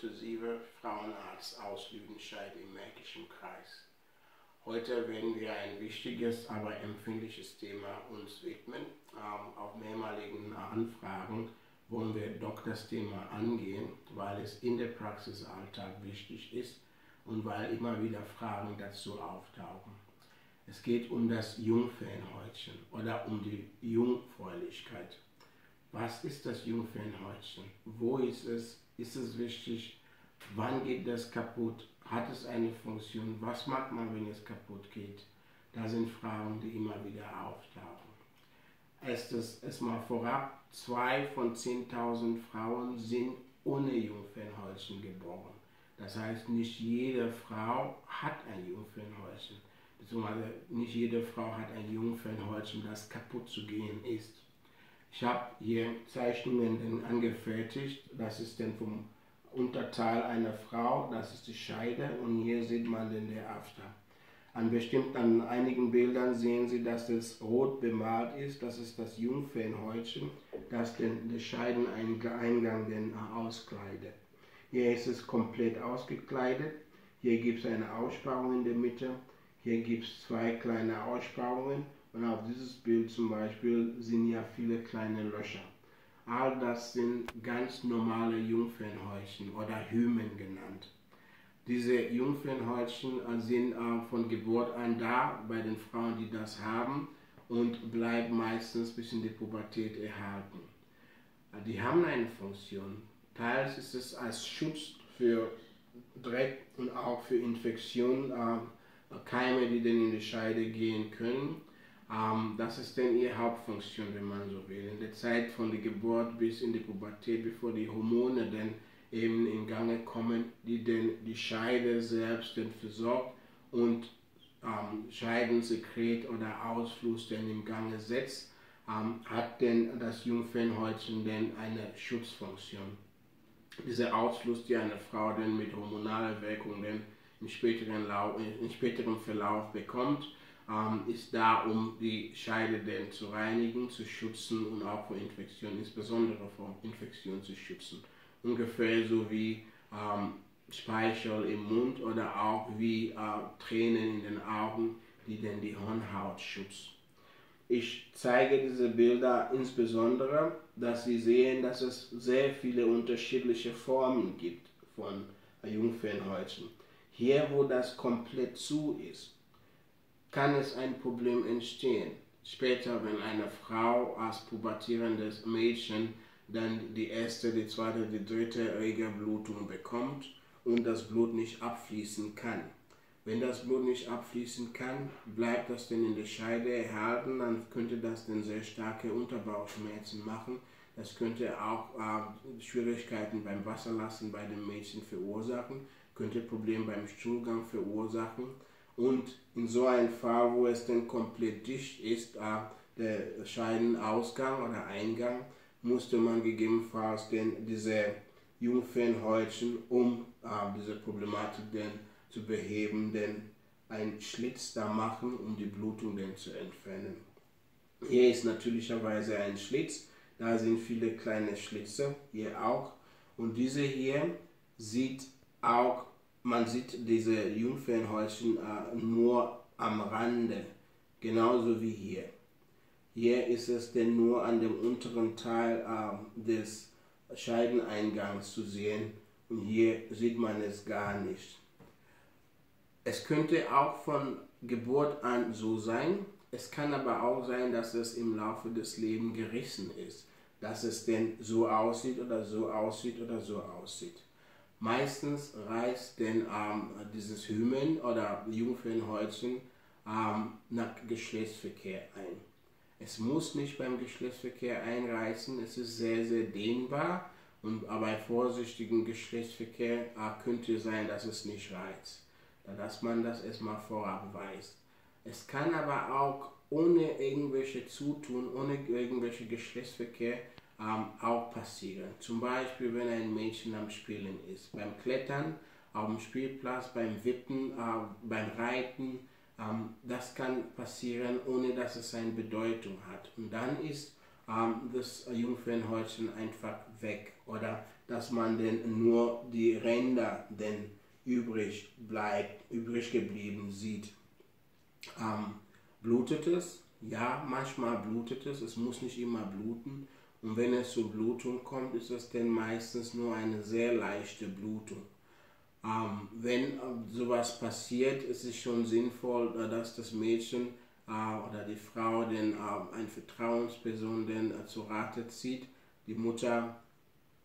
Dr. Frauenarzt aus Lüdenscheid im Märkischen Kreis. Heute werden wir ein wichtiges, aber empfindliches Thema uns widmen. Ähm, auf mehrmaligen Anfragen wollen wir das Thema angehen, weil es in der Praxisalltag wichtig ist und weil immer wieder Fragen dazu auftauchen. Es geht um das Jungfernhäutchen oder um die Jungfräulichkeit. Was ist das Jungfernhäutchen? Wo ist es? Ist es wichtig? Wann geht das kaputt? Hat es eine Funktion? Was macht man, wenn es kaputt geht? Da sind Fragen, die immer wieder auftauchen. Erstes, erstmal vorab, zwei von 10.000 Frauen sind ohne Jungfernhäutchen geboren. Das heißt, nicht jede Frau hat ein Jungfernhäutchen. Beziehungsweise nicht jede Frau hat ein Jungfernhäutchen, das kaputt zu gehen ist. Ich habe hier Zeichnungen angefertigt. Das ist dann vom Unterteil einer Frau, das ist die Scheide und hier sieht man den der After. An bestimmten, an einigen Bildern sehen Sie, dass das rot bemalt ist, das ist das Jungfernhäutchen, das den, den Scheideneingang den auskleidet. Hier ist es komplett ausgekleidet, hier gibt es eine Aussparung in der Mitte, hier gibt es zwei kleine Aussparungen und auf dieses Bild zum Beispiel sind ja viele kleine Löcher. All das sind ganz normale Jungfernhäutchen oder Hymen genannt. Diese Jungfernhäutchen sind von Geburt an da bei den Frauen, die das haben und bleiben meistens bis in die Pubertät erhalten. Die haben eine Funktion. Teils ist es als Schutz für Dreck und auch für Infektionen, äh, Keime, die dann in die Scheide gehen können. Ähm, das ist dann ihre Hauptfunktion, wenn man so will. In der Zeit von der Geburt bis in die Pubertät, bevor die Hormone dann eben in Gange kommen, die dann die Scheide selbst dann versorgt und ähm, Scheidensekret oder Ausfluss dann im Gange setzt, ähm, hat denn das Jungfernhäutchen dann eine Schutzfunktion. Dieser Ausfluss, die eine Frau dann mit hormonaler Wirkung dann im späteren, Lauf, im späteren Verlauf bekommt, ähm, ist da, um die Scheide denn zu reinigen, zu schützen und auch vor Infektionen, insbesondere vor Infektionen zu schützen. Ungefähr so wie ähm, Speichel im Mund oder auch wie äh, Tränen in den Augen, die denn die Hornhaut schützen. Ich zeige diese Bilder insbesondere, dass Sie sehen, dass es sehr viele unterschiedliche Formen gibt von Jungfernhäutchen. Hier, wo das komplett zu ist, kann es ein Problem entstehen. Später, wenn eine Frau als pubertierendes Mädchen dann die erste, die zweite, die dritte Regelblutung bekommt und das Blut nicht abfließen kann. Wenn das Blut nicht abfließen kann, bleibt das dann in der Scheide erhalten, dann könnte das dann sehr starke Unterbauchschmerzen machen. Das könnte auch äh, Schwierigkeiten beim Wasserlassen bei dem Mädchen verursachen, könnte Probleme beim Stuhlgang verursachen und in so einem Fall, wo es dann komplett dicht ist, äh, der Scheidenausgang oder Eingang, musste man gegebenenfalls denn diese Jungfernhäutchen, um äh, diese Problematik denn zu beheben, denn einen Schlitz da machen, um die Blutung denn zu entfernen. Hier ist natürlicherweise ein Schlitz, da sind viele kleine Schlitze, hier auch. Und diese hier sieht auch man sieht diese Jungfernhäutchen äh, nur am Rande, genauso wie hier. Hier ist es denn nur an dem unteren Teil äh, des Scheideneingangs zu sehen und hier sieht man es gar nicht. Es könnte auch von Geburt an so sein, es kann aber auch sein, dass es im Laufe des Lebens gerissen ist, dass es denn so aussieht oder so aussieht oder so aussieht. Meistens reißt denn ähm, dieses Hymen oder Jungfernhäutchen ähm, nach Geschlechtsverkehr ein. Es muss nicht beim Geschlechtsverkehr einreißen, es ist sehr, sehr dehnbar und bei vorsichtigem Geschlechtsverkehr äh, könnte sein, dass es nicht reizt. Dass man das erstmal vorab weiß. Es kann aber auch ohne irgendwelche Zutun, ohne irgendwelche Geschlechtsverkehr ähm, auch passieren. Zum Beispiel, wenn ein Mädchen am Spielen ist, beim Klettern, auf dem Spielplatz, beim Wippen, äh, beim Reiten. Ähm, das kann passieren, ohne dass es eine Bedeutung hat. Und dann ist ähm, das Jungfernhäutchen einfach weg oder dass man denn nur die Ränder denn übrig bleibt, übrig geblieben sieht. Ähm, blutet es? Ja, manchmal blutet es, es muss nicht immer bluten. Und wenn es zur Blutung kommt, ist es dann meistens nur eine sehr leichte Blutung. Ähm, wenn äh, sowas passiert, ist es schon sinnvoll, äh, dass das Mädchen äh, oder die Frau denn äh, eine Vertrauensperson denn äh, zu Rate zieht. Die Mutter,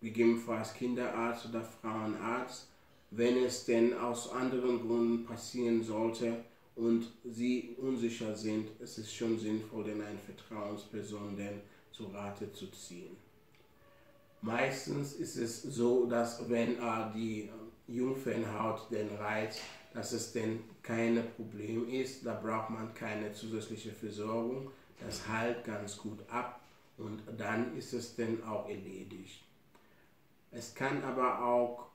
gegebenenfalls Kinderarzt oder Frauenarzt. Wenn es denn aus anderen Gründen passieren sollte und sie unsicher sind, ist es schon sinnvoll, denn eine Vertrauensperson denn zu Rate zu ziehen. Meistens ist es so, dass wenn äh, die Jungfernhaut den reizt, dass es denn kein Problem ist. Da braucht man keine zusätzliche Versorgung. Das heilt ganz gut ab und dann ist es denn auch erledigt. Es kann aber auch,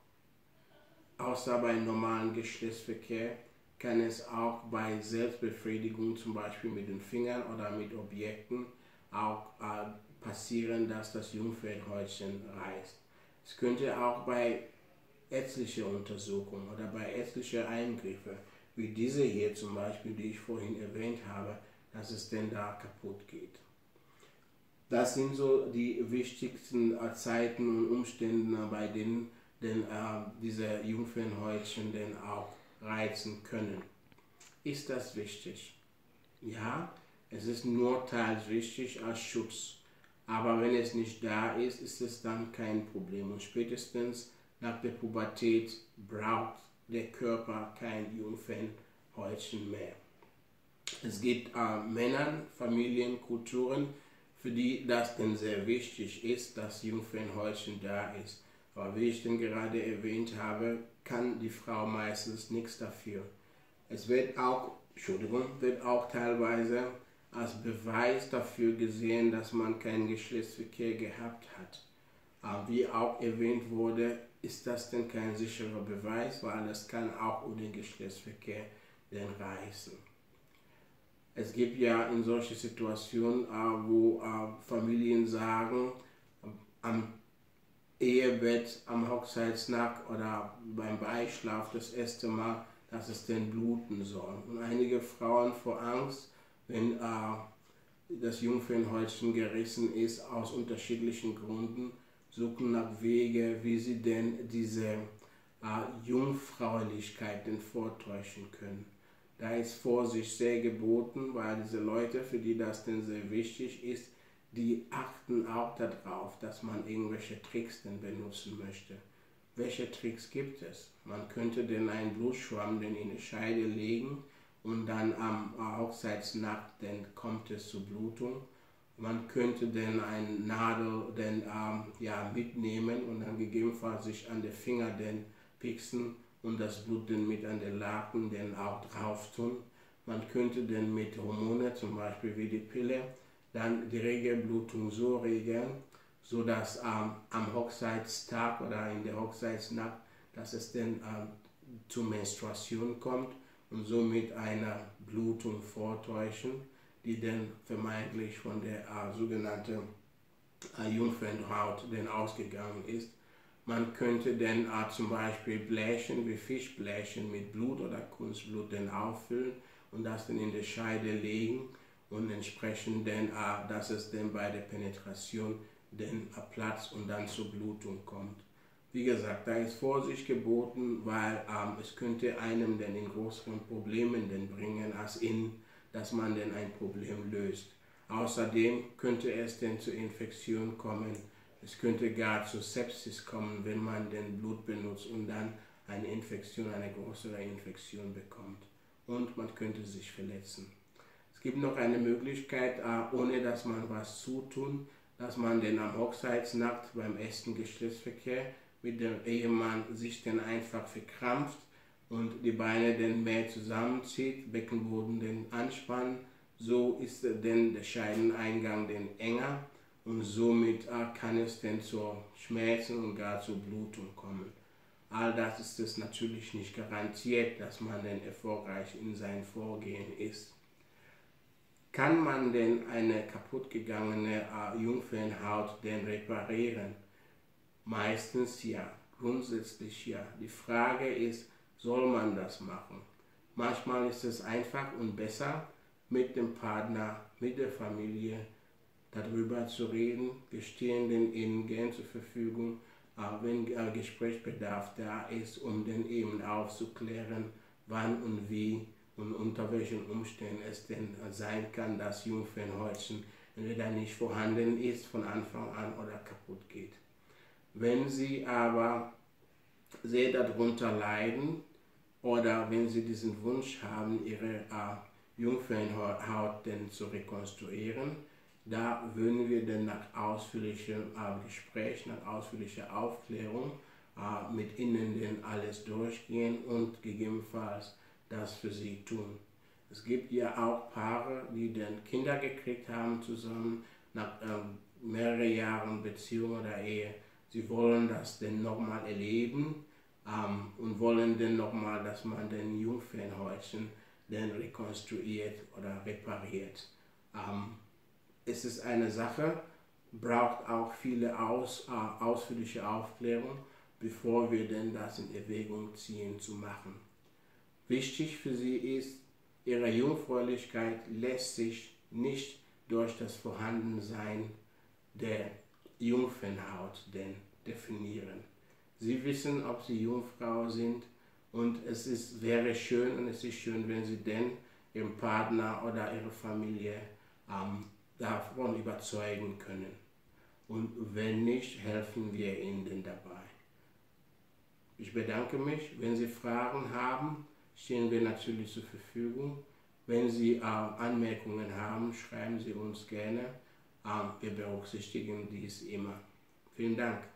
außer bei normalen Geschlechtsverkehr, kann es auch bei Selbstbefriedigung, zum Beispiel mit den Fingern oder mit Objekten, auch äh, passieren, dass das Jungfernhäutchen reißt. Es könnte auch bei ärztliche Untersuchungen oder bei ärztlichen Eingriffen, wie diese hier zum Beispiel, die ich vorhin erwähnt habe, dass es denn da kaputt geht. Das sind so die wichtigsten Zeiten und Umstände, bei denen denn, äh, diese Jungfernhäutchen denn auch reizen können. Ist das wichtig? Ja, es ist nur teils wichtig als Schutz. Aber wenn es nicht da ist, ist es dann kein Problem. Und spätestens nach der Pubertät braucht der Körper kein Jungfernhäutchen mehr. Es gibt äh, Männern, Familien, Kulturen, für die das denn sehr wichtig ist, dass Jungfernhäutchen da ist. Aber wie ich denn gerade erwähnt habe, kann die Frau meistens nichts dafür. Es wird auch, Entschuldigung, wird auch teilweise als Beweis dafür gesehen, dass man keinen Geschlechtsverkehr gehabt hat. Aber wie auch erwähnt wurde, ist das denn kein sicherer Beweis, weil es kann auch ohne Geschlechtsverkehr denn reißen. Es gibt ja in solchen Situationen, äh, wo äh, Familien sagen, am Ehebett, am Hochzeitsnacht oder beim Beischlaf das erste Mal, dass es denn bluten soll. Und einige Frauen vor Angst, wenn äh, das Jungfernhäutchen gerissen ist, aus unterschiedlichen Gründen, suchen nach Wege, wie sie denn diese äh, Jungfräulichkeit denn vortäuschen können. Da ist Vorsicht sehr geboten, weil diese Leute, für die das denn sehr wichtig ist, die achten auch darauf, dass man irgendwelche Tricks denn benutzen möchte. Welche Tricks gibt es? Man könnte denn einen Blutschwamm denn in eine Scheide legen und dann am Hochzeitsnacht dann kommt es zur Blutung man könnte dann eine Nadel dann, ähm, ja, mitnehmen und dann gegebenenfalls sich an den Finger dann pixen und das Blut dann mit an den Laken dann auch drauf tun. Man könnte dann mit Hormone, zum Beispiel wie die Pille, dann die Regelblutung so regeln, sodass ähm, am Hochzeitstag oder in der Hochzeitsnacht, dass es dann ähm, zur Menstruation kommt und somit eine Blutung vortäuschen die dann vermeintlich von der äh, sogenannten äh, Jungfernhaut denn ausgegangen ist. Man könnte dann äh, zum Beispiel Bläschen wie Fischbläschen mit Blut oder Kunstblut dann auffüllen und das dann in die Scheide legen und entsprechend dann, äh, dass es dann bei der Penetration dann äh, Platz und dann zur Blutung kommt. Wie gesagt, da ist Vorsicht geboten, weil ähm, es könnte einem dann in größeren Problemen denn bringen als in dass man denn ein Problem löst. Außerdem könnte es denn zur Infektion kommen. Es könnte gar zu Sepsis kommen, wenn man den Blut benutzt und dann eine Infektion, eine größere Infektion bekommt. Und man könnte sich verletzen. Es gibt noch eine Möglichkeit, äh, ohne dass man was zutun, dass man den am Hochzeitsnacht beim ersten Geschlechtsverkehr mit dem Ehemann sich dann einfach verkrampft und die Beine dann mehr zusammenzieht, Beckenboden dann anspannen, so ist denn der Scheideneingang dann enger und somit kann es dann zu Schmerzen und gar zur Blutung kommen. All das ist es natürlich nicht garantiert, dass man dann erfolgreich in sein Vorgehen ist. Kann man denn eine kaputtgegangene äh, Jungfernhaut denn reparieren? Meistens ja, grundsätzlich ja. Die Frage ist, soll man das machen? Manchmal ist es einfach und besser, mit dem Partner, mit der Familie darüber zu reden. Wir stehen den Ihnen gern zur Verfügung, wenn Gesprächsbedarf da ist, um den eben aufzuklären, wann und wie und unter welchen Umständen es denn sein kann, dass Jungfernhäutchen entweder nicht vorhanden ist von Anfang an oder kaputt geht. Wenn Sie aber sehr darunter leiden oder wenn Sie diesen Wunsch haben, Ihre äh, Jungfernhaut denn zu rekonstruieren, da würden wir dann nach ausführlichem äh, Gespräch, nach ausführlicher Aufklärung äh, mit Ihnen denn alles durchgehen und gegebenenfalls das für Sie tun. Es gibt ja auch Paare, die dann Kinder gekriegt haben zusammen nach ähm, mehreren Jahren Beziehung oder Ehe. Sie wollen das denn nochmal erleben ähm, und wollen dann nochmal, dass man den Jungfernhäutchen dann rekonstruiert oder repariert. Ähm, es ist eine Sache, braucht auch viele aus, äh, ausführliche Aufklärung, bevor wir denn das in Erwägung ziehen zu machen. Wichtig für sie ist, ihre Jungfräulichkeit lässt sich nicht durch das Vorhandensein der Jungfernhaut denn definieren. Sie wissen, ob sie Jungfrau sind und es ist, wäre schön und es ist schön, wenn sie denn ihren Partner oder ihre Familie ähm, davon überzeugen können. Und wenn nicht, helfen wir ihnen dabei. Ich bedanke mich. Wenn Sie Fragen haben, stehen wir natürlich zur Verfügung. Wenn Sie äh, Anmerkungen haben, schreiben Sie uns gerne. Wir berücksichtigen dies immer. Vielen Dank.